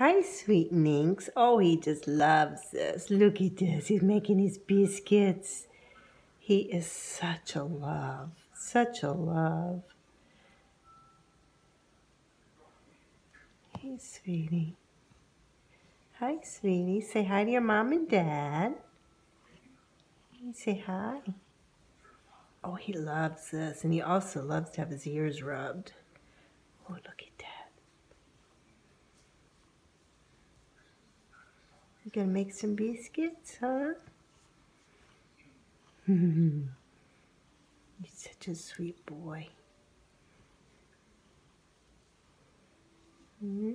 Hi, sweet Minx. Oh, he just loves this. Look at this. He's making his biscuits. He is such a love. Such a love. Hey, sweetie. Hi, sweetie. Say hi to your mom and dad. Say hi. Oh, he loves this. And he also loves to have his ears rubbed. Oh, look at that. You gonna make some biscuits, huh? You're such a sweet boy. Mm.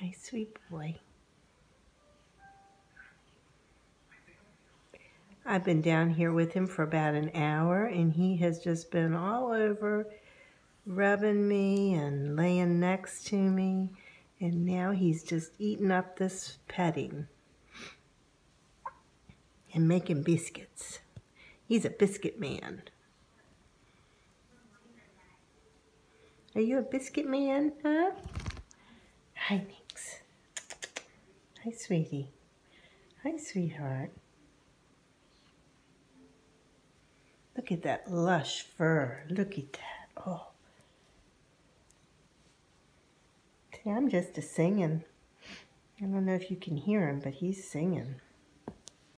Hi, sweet boy. I've been down here with him for about an hour, and he has just been all over rubbing me and laying next to me. And now he's just eating up this petting and making biscuits. He's a biscuit man. Are you a biscuit man, huh? Hi, Nix. Hi, sweetie. Hi, sweetheart. Look at that lush fur. Look at that. Oh. See, I'm just a singing. I don't know if you can hear him, but he's singing.